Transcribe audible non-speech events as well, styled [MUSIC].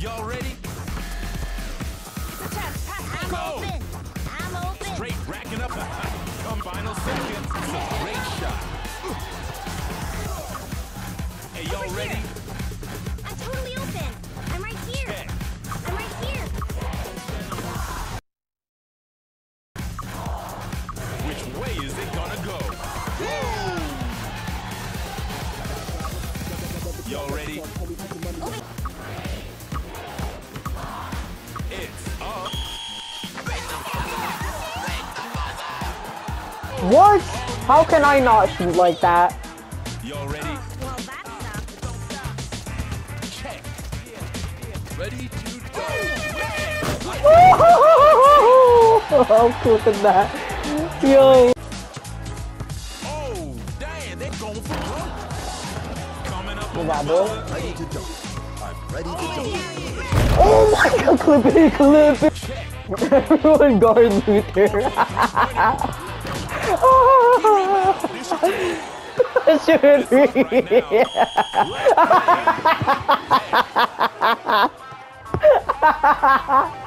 Y'all ready? I'm Go! open. I'm open. Straight racking up. [LAUGHS] Come final seconds. It's a great shot. Hey, y'all ready? I'm totally open. I'm right here. Check. I'm right here. Which way is it gonna go? Y'all ready? What? How can I not shoot like that? Y'all ready? Well. Check. Ready to go. How cool is that? Yo. Oh, damn, they're going for broke. Coming up on got the this? buzzer. Ready to jump. I'm ready to jump. Oh my god, clip it, clip Everyone guard Luther. Me. Right [LAUGHS] now. [LAUGHS]